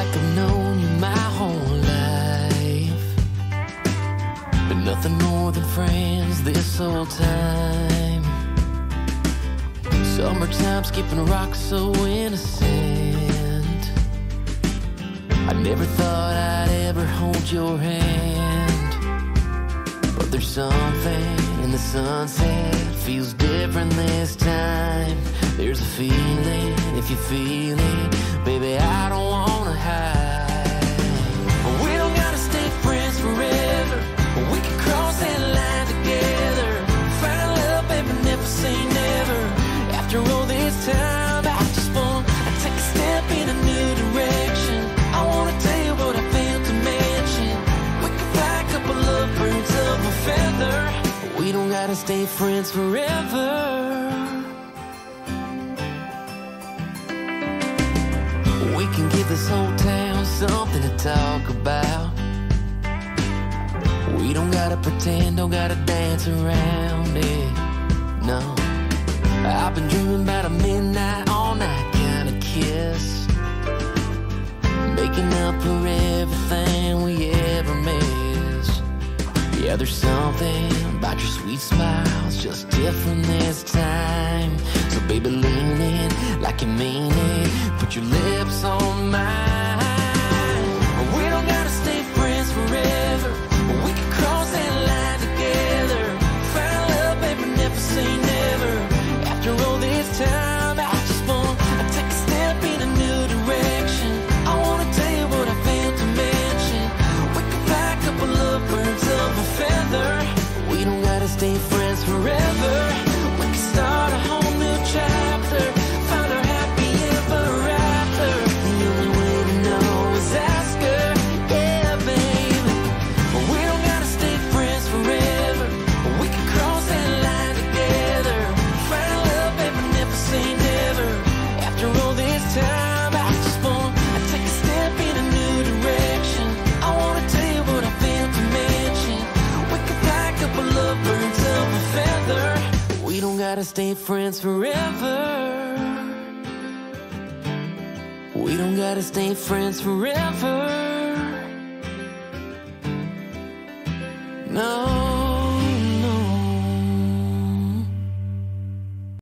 like I've known you my whole life. Been nothing more than friends this whole time. Summertime's keeping rocks so innocent. I never thought I'd ever hold your hand. But there's something in the sunset, feels different this time. There's a feeling if you feel it. Baby, I don't We don't gotta stay friends forever. We can give this whole town something to talk about. We don't gotta pretend, don't gotta dance around it. No. I've been dreaming about a midnight, all night kind of kiss. Making up Yeah, there's something about your sweet smiles just different this time. So, baby, lean in like you mean it. Put your lips on mine. Gotta stay friends forever. Gotta stay friends forever. We don't gotta stay friends forever. No.